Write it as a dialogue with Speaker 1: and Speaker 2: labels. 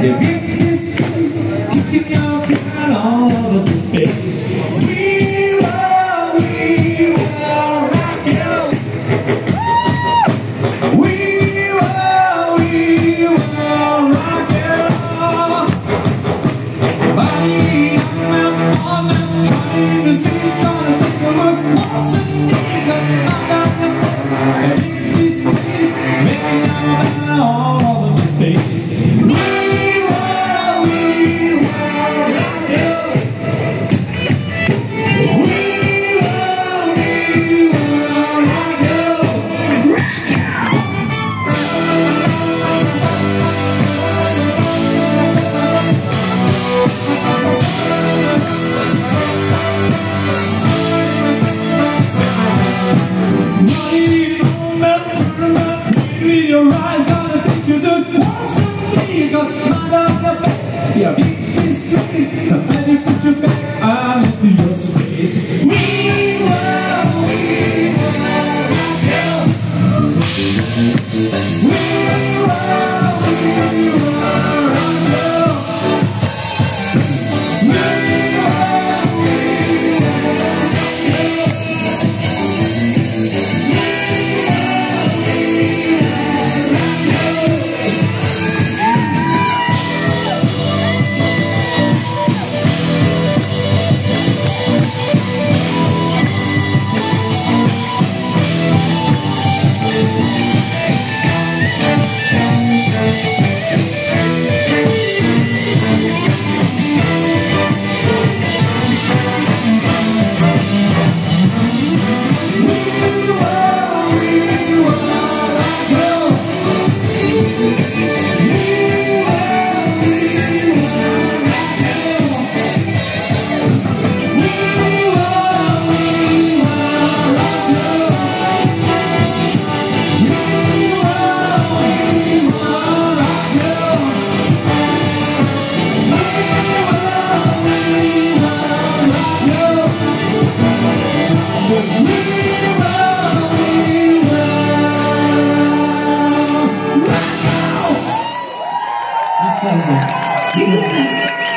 Speaker 1: You're giving me space, kicking your out all over the space. That's
Speaker 2: go.